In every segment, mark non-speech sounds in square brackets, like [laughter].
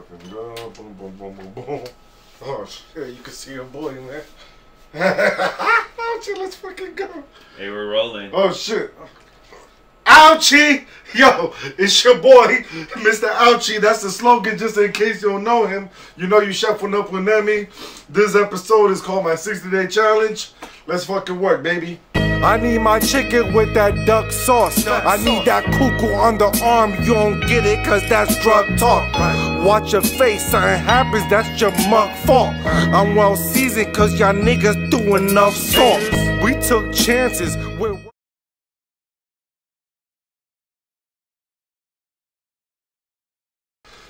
fucking go. Boom, boom, boom, boom, boom. Oh shit, you can see your boy, man. [laughs] Ouchie, let's fucking go. Hey, we're rolling. Oh shit. Ouchie! Yo, it's your boy, Mr. Ouchie. That's the slogan, just in case you don't know him. You know you shuffling up with Nemy. This episode is called my 60 Day Challenge. Let's fucking work, baby. I need my chicken with that duck sauce. I need that cuckoo on the arm. You don't get it, cause that's drug talk. Watch your face, something happens, that's your muck fault. I'm well seasoned, cause y'all niggas do enough salt. We took chances with.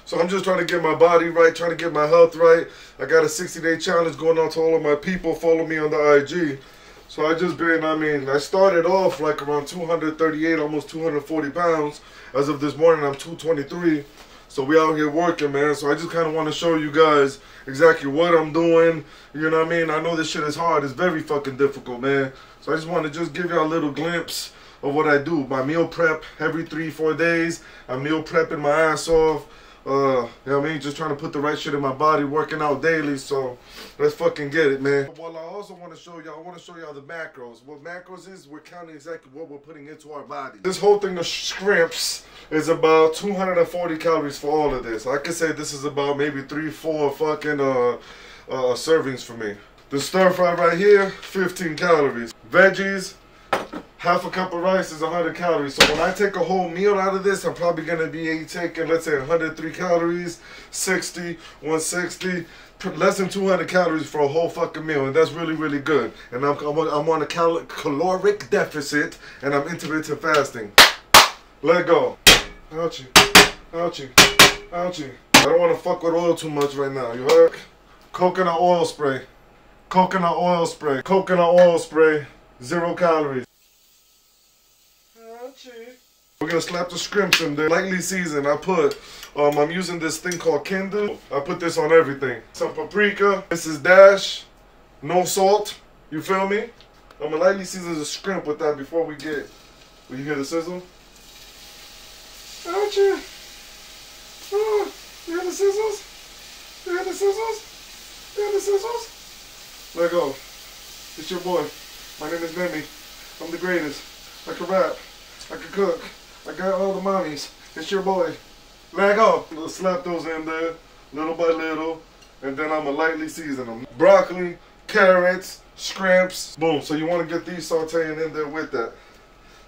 So I'm just trying to get my body right, trying to get my health right. I got a 60 day challenge going on to all of my people. Follow me on the IG. So I just been, I mean, I started off like around 238, almost 240 pounds. As of this morning, I'm 223. So we out here working, man. So I just kind of want to show you guys exactly what I'm doing. You know what I mean? I know this shit is hard. It's very fucking difficult, man. So I just want to just give y'all a little glimpse of what I do. My meal prep every three, four days. I'm meal prepping my ass off. Uh, you know what I mean? Just trying to put the right shit in my body, working out daily. So let's fucking get it, man. Well, I also want to show y'all, I want to show y'all the macros. What macros is, we're counting exactly what we're putting into our body. This whole thing of shrimps is about 240 calories for all of this. I could say this is about maybe three, four fucking uh, uh, servings for me. The stir fry right here, 15 calories. Veggies, half a cup of rice is 100 calories. So when I take a whole meal out of this, I'm probably gonna be taking, let's say, 103 calories, 60, 160, less than 200 calories for a whole fucking meal, and that's really, really good. And I'm, I'm, on, I'm on a cal caloric deficit, and I'm intermittent fasting. Let go. Ouchie, ouchie, ouchie. I don't want to fuck with oil too much right now. You heard? Coconut oil spray. Coconut oil spray. Coconut oil spray. Zero calories. We're gonna slap the scrimps in there. Lightly seasoned. I put, um, I'm using this thing called Kindle. I put this on everything. Some paprika. This is dash. No salt. You feel me? I'm gonna lightly season the scrimp with that before we get. Will you hear the sizzle? Ouchie. Oh, you hear the sizzles? You hear the sizzles? You hear the sizzles? Let go. It's your boy. My name is Nemy. I'm the greatest. I can rap. I can cook. I got all the mommies. It's your boy. Leg off. Slap those in there, little by little, and then I'm gonna lightly season them. Broccoli, carrots, scrimps. Boom. So you want to get these sauteing in there with that.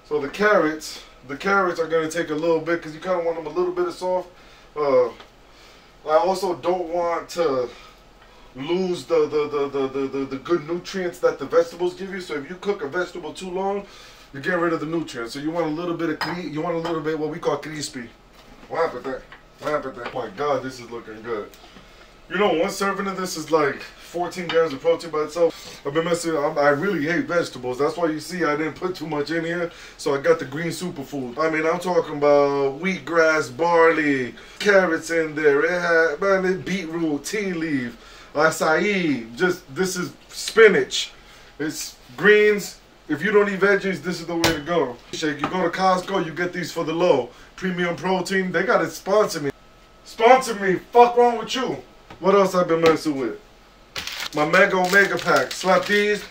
So the carrots, the carrots are gonna take a little bit because you kind of want them a little bit of soft. Uh, I also don't want to lose the, the, the, the, the, the good nutrients that the vegetables give you. So if you cook a vegetable too long, you get rid of the nutrients. So you want a little bit of you want a little bit what we call crispy. What happened there? What happened there? Oh my God, this is looking good. You know, one serving of this is like 14 grams of protein by itself. I've been messing. I'm, I really hate vegetables. That's why you see I didn't put too much in here. So I got the green superfood. I mean, I'm talking about wheatgrass, barley, carrots in there. It had man, it beetroot, tea leaf, acai. Just this is spinach. It's greens. If you don't eat veggies, this is the way to go. Shake. You go to Costco, you get these for the low. Premium protein. They gotta sponsor me. Sponsor me. Fuck wrong with you. What else I've been messing with? My Mega Omega pack. Slap these.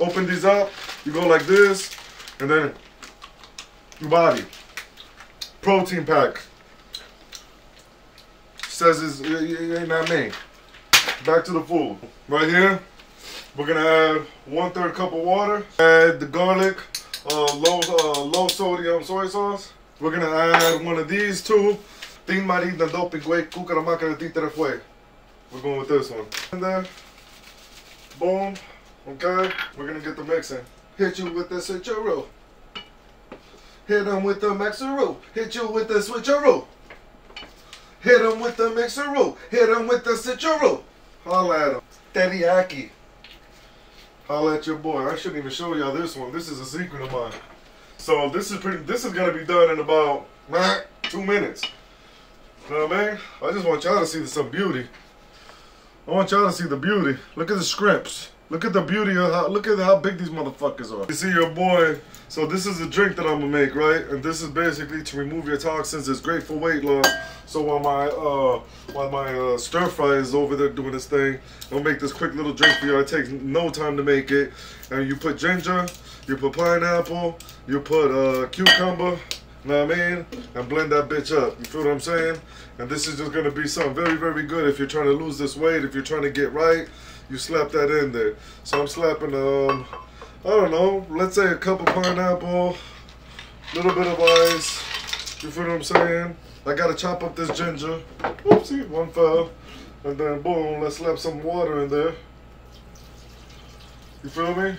Open these up. You go like this, and then your body. Protein pack. Says it's, it, ain't not me. Back to the food. Right here, we're gonna add one third cup of water. Add the garlic, uh, low uh, low sodium soy sauce. We're gonna add one of these two. Tin marina doping güey, cucaramaca de títere fue. We're going with this one. And then, boom. Okay, we're gonna get the mixing. Hit you with the switcheroo. Hit him with the mixeroo. Hit you with the switcheroo. Hit him with the mixeroo. Hit him with the switcheroo. Holla at him. Teriyaki. Holla at your boy. I shouldn't even show y'all this one. This is a secret of mine. So this is pretty. This is gonna be done in about nah, two minutes. You know what I mean? I just want y'all to see some beauty. I want y'all to see the beauty. Look at the scrimps. Look at the beauty of how, look at how big these motherfuckers are. You see your boy, so this is a drink that I'm gonna make, right? And this is basically to remove your toxins. It's great for weight loss. So while my uh, while my uh, stir fry is over there doing this thing, I'll make this quick little drink for you. It takes no time to make it. And you put ginger, you put pineapple, you put uh, cucumber, know what I mean? And blend that bitch up. You feel what I'm saying? And this is just gonna be something very, very good if you're trying to lose this weight, if you're trying to get right you slap that in there. So I'm slapping, um, I don't know, let's say a cup of pineapple, little bit of ice. You feel what I'm saying? I gotta chop up this ginger. Oopsie, one fell. And then boom, let's slap some water in there. You feel me?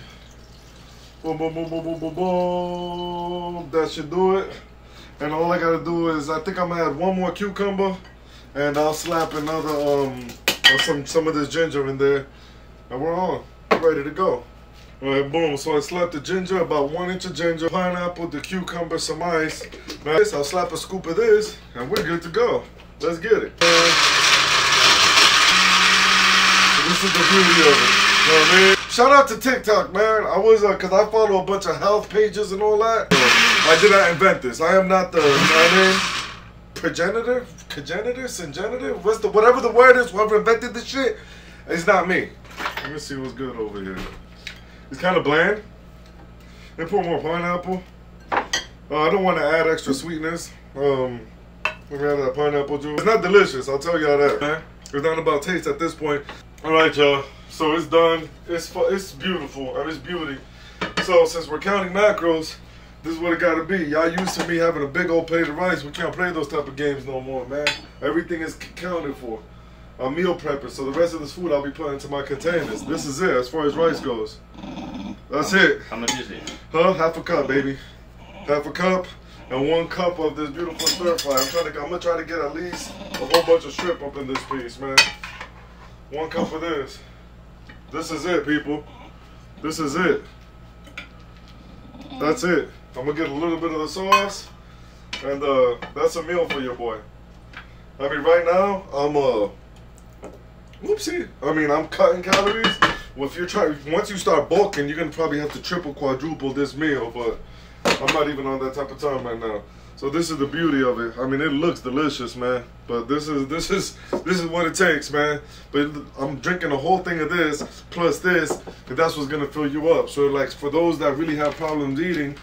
Boom, boom, boom, boom, boom, boom, boom. That should do it. And all I gotta do is, I think I'm gonna add one more cucumber, and I'll slap another, um, some some of this ginger in there. And we're on, ready to go. All right, boom. So I slapped the ginger, about one inch of ginger, pineapple, the cucumber, some ice. Now this, I'll slap a scoop of this, and we're good to go. Let's get it. This is the beauty of it. You know I mean? Shout out to TikTok, man. I was, uh, cause I follow a bunch of health pages and all that. I did not invent this. I am not the, you know I mean? Progenitor? Cogenitor? Syngenitor? What's the, whatever the word is, whoever invented this shit, it's not me. Let me see what's good over here. It's kind of bland. They put more pineapple. Uh, I don't want to add extra sweetness. Um, let me add that pineapple juice. It's not delicious, I'll tell y'all that, man. It's not about taste at this point. All right, y'all. So it's done. It's it's beautiful. Mean, it's beauty. So since we're counting macros, this is what it gotta be. Y'all used to me having a big old plate of rice. We can't play those type of games no more, man. Everything is counted for. I'm meal prepping, so the rest of this food I'll be putting into my containers. This is it as far as rice goes. That's it. How much is it? Huh? Half a cup, baby. Half a cup and one cup of this beautiful stir fry. I'm trying to. I'm gonna try to get at least a whole bunch of shrimp up in this piece, man. One cup of this. This is it, people. This is it. That's it. I'm gonna get a little bit of the sauce, and uh, that's a meal for your boy. I mean, right now I'm uh Whoopsie. I mean, I'm cutting calories. Well, if you're trying, once you start bulking, you're gonna probably have to triple, quadruple this meal. But I'm not even on that type of time right now. So this is the beauty of it. I mean, it looks delicious, man. But this is this is this is what it takes, man. But I'm drinking a whole thing of this plus this, and that's what's gonna fill you up. So like for those that really have problems eating,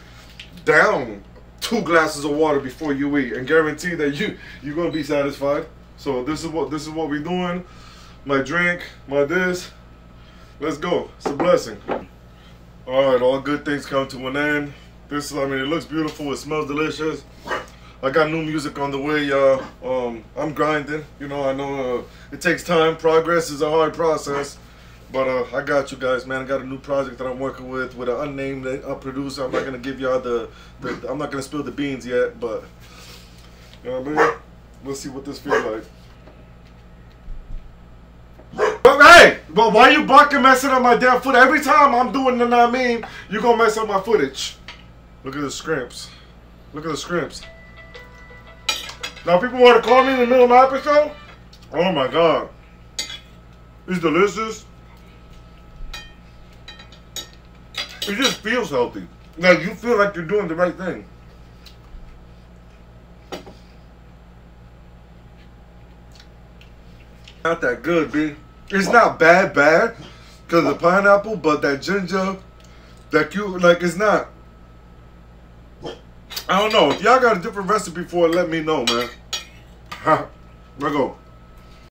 down two glasses of water before you eat, and guarantee that you you're gonna be satisfied. So this is what this is what we're doing my drink, my this. Let's go. It's a blessing. All right, all good things come to an end. This, I mean, it looks beautiful. It smells delicious. I got new music on the way, y'all. Um, I'm grinding. You know, I know uh, it takes time. Progress is a hard process. But uh, I got you guys, man. I got a new project that I'm working with with an unnamed uh, producer. I'm not gonna give y'all the, the, I'm not gonna spill the beans yet, but you know what I mean. Let's see what this feels like. But hey, but why you barking messing up my damn foot? Every time I'm doing the I mean, you gonna mess up my footage. Look at the scrimps. Look at the scrimps. Now people want to call me in the middle of my episode? Oh my god. It's delicious. It just feels healthy. Like you feel like you're doing the right thing. Not that good, B. It's not bad, bad, because the pineapple, but that ginger, that you like, it's not. I don't know. If y'all got a different recipe for it, let me know, man. [laughs] Let go.